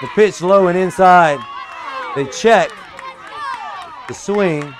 The pitch low and inside. They check the swing.